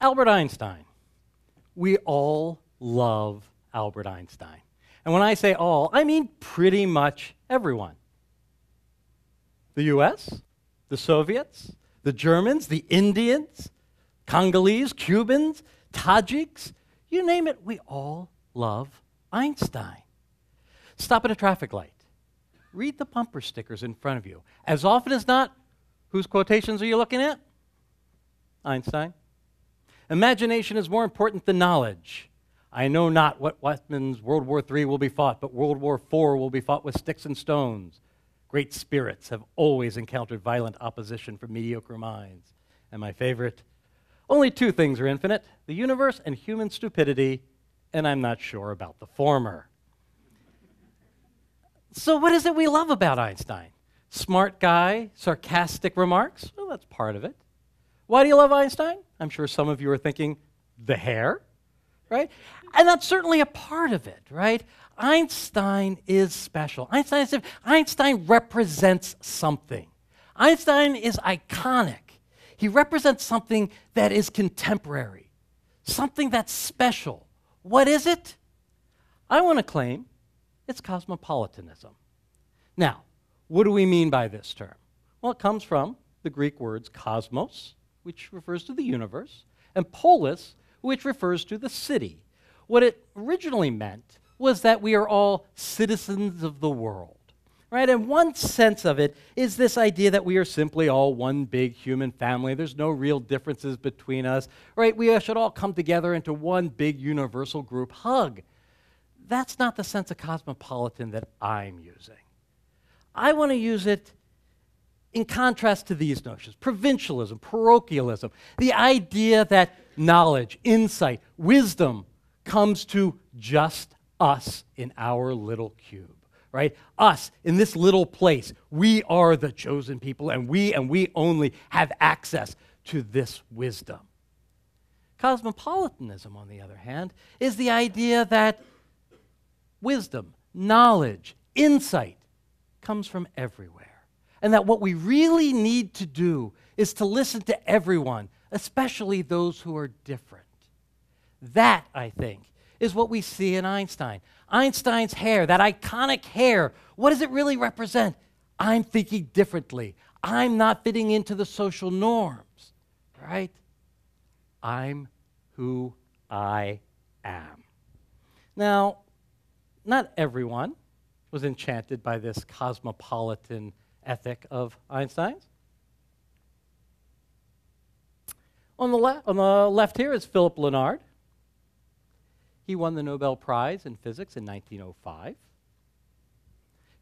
Albert Einstein. We all love Albert Einstein. And when I say all, I mean pretty much everyone. The US, the Soviets, the Germans, the Indians, Congolese, Cubans, Tajiks, you name it, we all love Einstein. Stop at a traffic light. Read the bumper stickers in front of you. As often as not, whose quotations are you looking at? Einstein. Imagination is more important than knowledge. I know not what weapons World War III will be fought, but World War IV will be fought with sticks and stones. Great spirits have always encountered violent opposition from mediocre minds. And my favorite, only two things are infinite the universe and human stupidity, and I'm not sure about the former. so, what is it we love about Einstein? Smart guy, sarcastic remarks? Well, that's part of it. Why do you love Einstein? I'm sure some of you are thinking, the hair, right? And that's certainly a part of it, right? Einstein is special. Einstein, is, Einstein represents something. Einstein is iconic. He represents something that is contemporary, something that's special. What is it? I want to claim it's cosmopolitanism. Now, what do we mean by this term? Well, it comes from the Greek words cosmos, which refers to the universe, and polis, which refers to the city. What it originally meant was that we are all citizens of the world. Right? And one sense of it is this idea that we are simply all one big human family. There's no real differences between us. Right? We should all come together into one big universal group hug. That's not the sense of cosmopolitan that I'm using. I want to use it in contrast to these notions provincialism, parochialism, the idea that knowledge, insight, wisdom comes to just us in our little cube, right? Us in this little place. We are the chosen people, and we and we only have access to this wisdom. Cosmopolitanism, on the other hand, is the idea that wisdom, knowledge, insight comes from everywhere. And that what we really need to do is to listen to everyone, especially those who are different. That, I think, is what we see in Einstein. Einstein's hair, that iconic hair, what does it really represent? I'm thinking differently. I'm not fitting into the social norms, right? I'm who I am. Now, not everyone was enchanted by this cosmopolitan ethic of Einstein's. On the, le- on the left here is Philip Lenard. He won the Nobel Prize in Physics in 1905.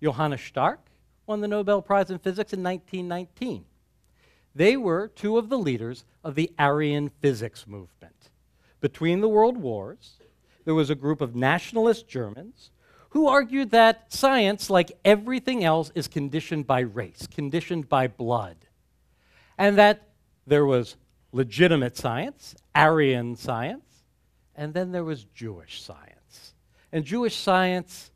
Johannes Stark won the Nobel Prize in Physics in 1919. They were two of the leaders of the Aryan physics movement. Between the world wars, there was a group of nationalist Germans who argued that science, like everything else, is conditioned by race, conditioned by blood, and that there was legitimate science, Aryan science, and then there was Jewish science. And Jewish science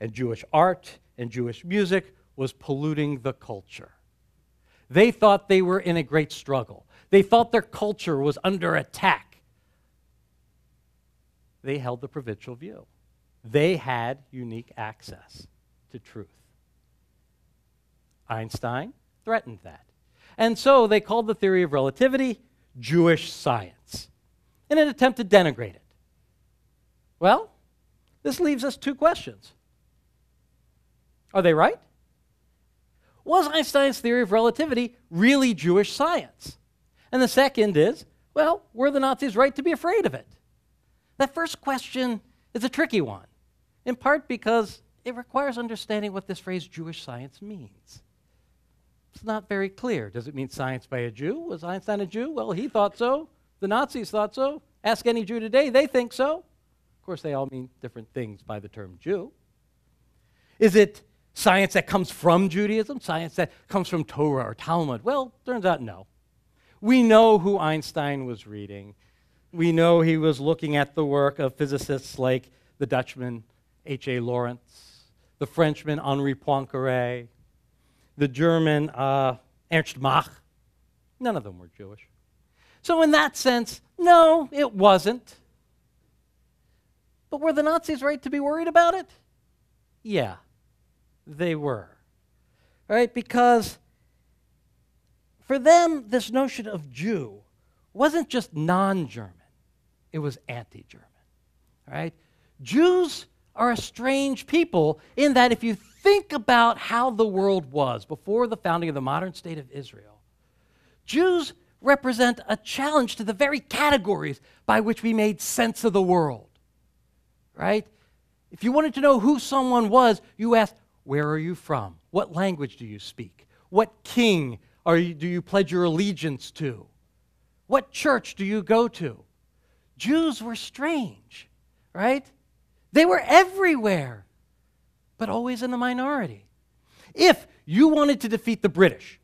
and Jewish art and Jewish music was polluting the culture. They thought they were in a great struggle. They thought their culture was under attack. They held the provincial view. They had unique access to truth. Einstein threatened that. And so they called the theory of relativity Jewish science in an attempt to denigrate it. Well, this leaves us two questions. Are they right? Was Einstein's theory of relativity really Jewish science? And the second is, well, were the Nazis right to be afraid of it? That first question is a tricky one, in part because it requires understanding what this phrase Jewish science means. It's not very clear. Does it mean science by a Jew? Was Einstein a Jew? Well, he thought so. The Nazis thought so. Ask any Jew today, they think so. Of course, they all mean different things by the term Jew. Is it science that comes from Judaism? Science that comes from Torah or Talmud? Well, turns out no. We know who Einstein was reading. We know he was looking at the work of physicists like the Dutchman H.A. Lorentz, the Frenchman Henri Poincaré, the German uh, Ernst Mach. None of them were Jewish. So, in that sense, no, it wasn't. But were the Nazis right to be worried about it? Yeah, they were. Right? Because for them, this notion of Jew wasn't just non German, it was anti German. Right? Jews are a strange people in that if you think about how the world was before the founding of the modern state of Israel, Jews represent a challenge to the very categories by which we made sense of the world. Right? If you wanted to know who someone was, you asked, Where are you from? What language do you speak? What king you, do you pledge your allegiance to? What church do you go to? Jews were strange, right? They were everywhere, but always in the minority. If you wanted to defeat the British,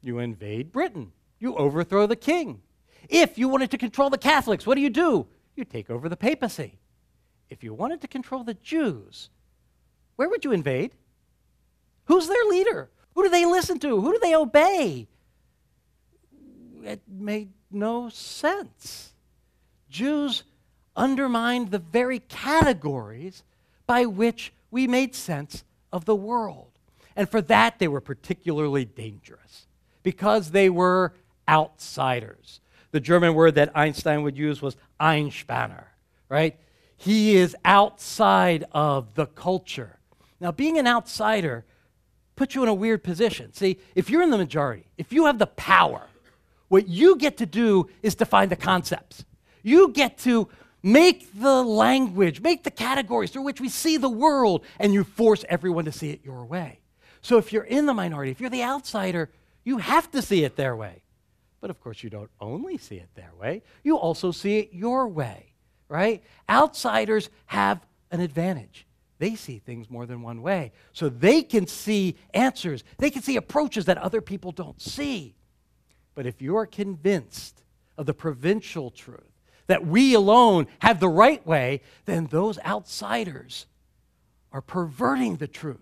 you invade Britain, you overthrow the king. If you wanted to control the Catholics, what do you do? You take over the papacy. If you wanted to control the Jews, where would you invade? Who's their leader? Who do they listen to? Who do they obey? It made no sense. Jews undermined the very categories by which we made sense of the world. And for that, they were particularly dangerous because they were outsiders. The German word that Einstein would use was Einspanner, right? He is outside of the culture. Now, being an outsider puts you in a weird position. See, if you're in the majority, if you have the power, what you get to do is define the concepts. You get to make the language, make the categories through which we see the world, and you force everyone to see it your way. So if you're in the minority, if you're the outsider, you have to see it their way. But of course, you don't only see it their way, you also see it your way, right? Outsiders have an advantage. They see things more than one way. So they can see answers, they can see approaches that other people don't see. But if you're convinced of the provincial truth, that we alone have the right way, then those outsiders are perverting the truth.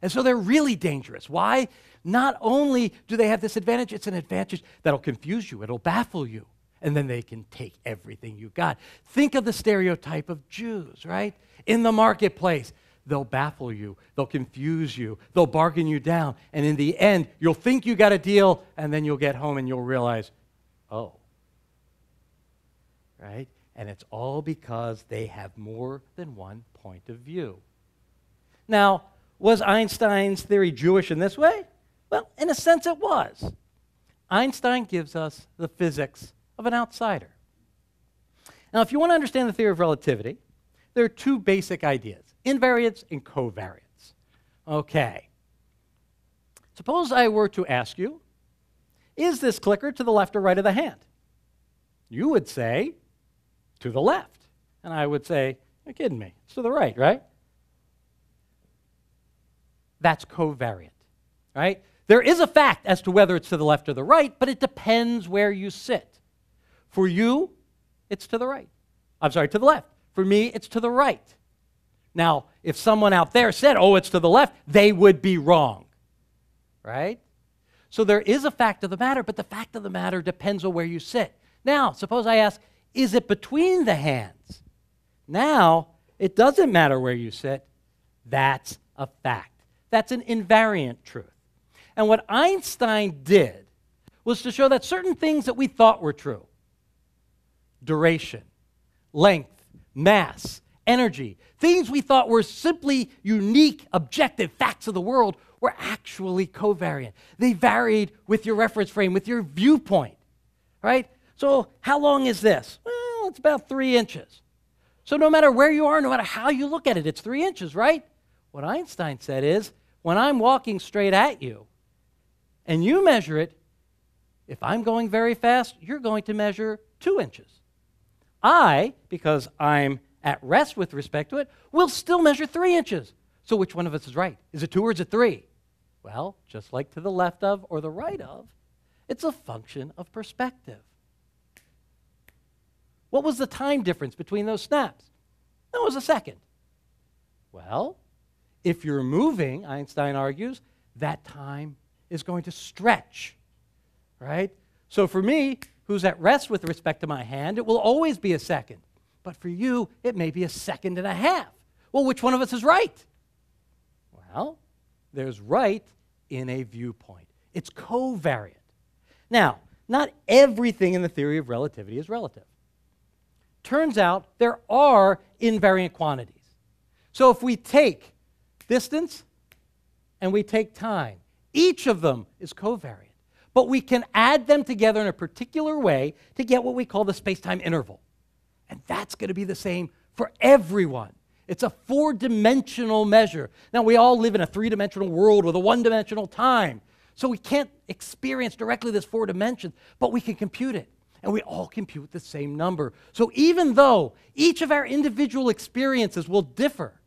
And so they're really dangerous. Why? Not only do they have this advantage, it's an advantage that'll confuse you, it'll baffle you, and then they can take everything you got. Think of the stereotype of Jews, right? In the marketplace, they'll baffle you, they'll confuse you, they'll bargain you down, and in the end, you'll think you got a deal, and then you'll get home and you'll realize, oh, right? And it's all because they have more than one point of view. Now, was Einstein's theory Jewish in this way? Well, in a sense, it was. Einstein gives us the physics of an outsider. Now, if you want to understand the theory of relativity, there are two basic ideas invariance and covariance. Okay. Suppose I were to ask you, is this clicker to the left or right of the hand? You would say, to the left. And I would say, You're kidding me. It's to the right, right? That's covariant, right? There is a fact as to whether it's to the left or the right, but it depends where you sit. For you, it's to the right. I'm sorry, to the left. For me, it's to the right. Now, if someone out there said, oh, it's to the left, they would be wrong, right? So there is a fact of the matter, but the fact of the matter depends on where you sit. Now, suppose I ask, is it between the hands? Now, it doesn't matter where you sit. That's a fact. That's an invariant truth. And what Einstein did was to show that certain things that we thought were true duration, length, mass, energy, things we thought were simply unique, objective facts of the world were actually covariant. They varied with your reference frame, with your viewpoint, right? So, how long is this? Well, it's about three inches. So, no matter where you are, no matter how you look at it, it's three inches, right? What Einstein said is when I'm walking straight at you and you measure it, if I'm going very fast, you're going to measure two inches. I, because I'm at rest with respect to it, will still measure three inches. So, which one of us is right? Is it two or is it three? Well, just like to the left of or the right of, it's a function of perspective. What was the time difference between those snaps? That was a second. Well, if you're moving, Einstein argues, that time is going to stretch, right? So for me, who's at rest with respect to my hand, it will always be a second. But for you, it may be a second and a half. Well, which one of us is right? Well, there's right in a viewpoint. It's covariant. Now, not everything in the theory of relativity is relative. Turns out there are invariant quantities. So if we take distance and we take time, each of them is covariant. But we can add them together in a particular way to get what we call the space time interval. And that's going to be the same for everyone. It's a four dimensional measure. Now, we all live in a three dimensional world with a one dimensional time. So we can't experience directly this four dimensions, but we can compute it. And we all compute the same number. So even though each of our individual experiences will differ,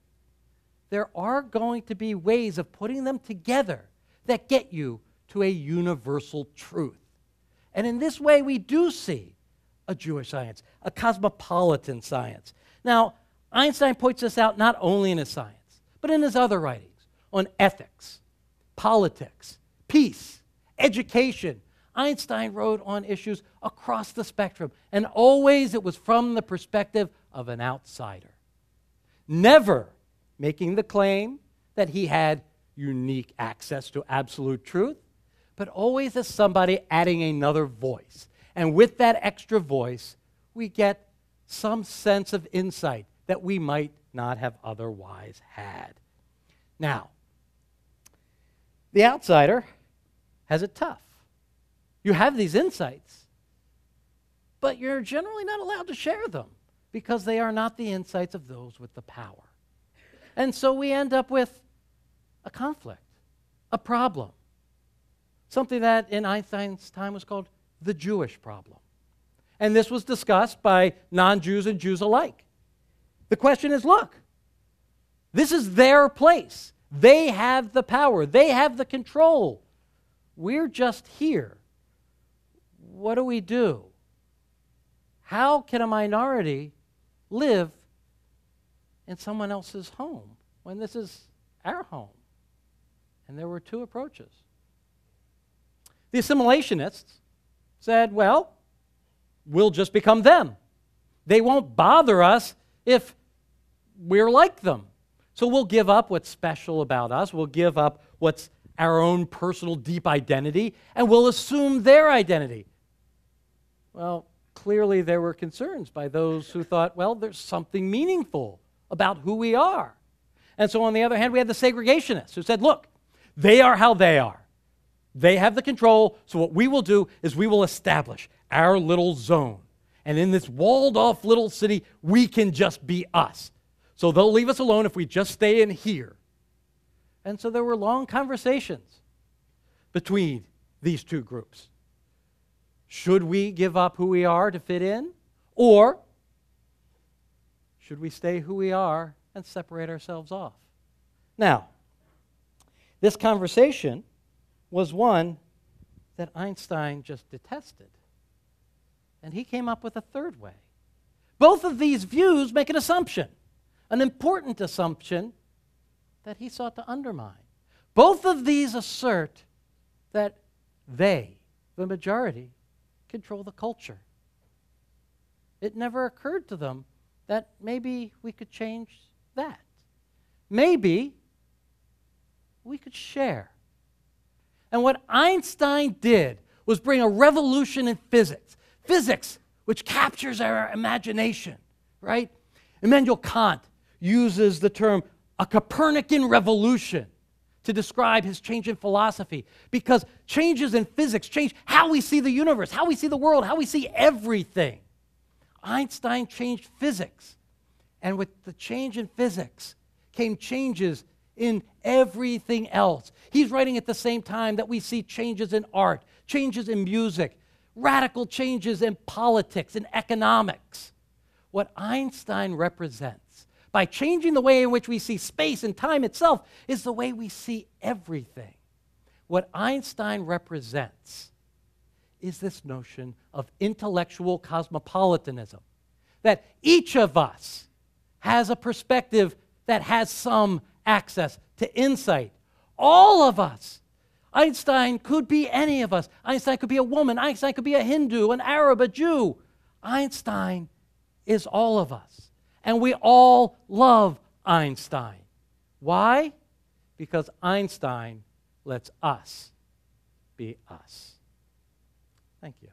there are going to be ways of putting them together that get you to a universal truth. And in this way, we do see a Jewish science, a cosmopolitan science. Now, Einstein points this out not only in his science, but in his other writings on ethics, politics, peace, education. Einstein wrote on issues across the spectrum, and always it was from the perspective of an outsider. Never making the claim that he had unique access to absolute truth, but always as somebody adding another voice. And with that extra voice, we get some sense of insight that we might not have otherwise had. Now, the outsider has it tough. You have these insights, but you're generally not allowed to share them because they are not the insights of those with the power. And so we end up with a conflict, a problem, something that in Einstein's time was called the Jewish problem. And this was discussed by non Jews and Jews alike. The question is look, this is their place. They have the power, they have the control. We're just here. What do we do? How can a minority live in someone else's home when this is our home? And there were two approaches. The assimilationists said, well, we'll just become them. They won't bother us if we're like them. So we'll give up what's special about us. We'll give up what's our own personal deep identity, and we'll assume their identity. Well, clearly there were concerns by those who thought, well, there's something meaningful about who we are. And so, on the other hand, we had the segregationists who said, look, they are how they are. They have the control, so what we will do is we will establish our little zone. And in this walled off little city, we can just be us. So they'll leave us alone if we just stay in here. And so there were long conversations between these two groups. Should we give up who we are to fit in? Or should we stay who we are and separate ourselves off? Now, this conversation was one that Einstein just detested. And he came up with a third way. Both of these views make an assumption, an important assumption that he sought to undermine. Both of these assert that they, the majority, control the culture. It never occurred to them that maybe we could change that. Maybe we could share. And what Einstein did was bring a revolution in physics. Physics, which captures our imagination, right? Immanuel Kant uses the term a Copernican revolution to describe his change in philosophy because changes in physics change how we see the universe, how we see the world, how we see everything. Einstein changed physics. And with the change in physics came changes in everything else. He's writing at the same time that we see changes in art, changes in music, radical changes in politics and economics. What Einstein represents by changing the way in which we see space and time itself, is the way we see everything. What Einstein represents is this notion of intellectual cosmopolitanism, that each of us has a perspective that has some access to insight. All of us Einstein could be any of us. Einstein could be a woman. Einstein could be a Hindu, an Arab, a Jew. Einstein is all of us. And we all love Einstein. Why? Because Einstein lets us be us. Thank you.